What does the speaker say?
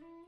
love.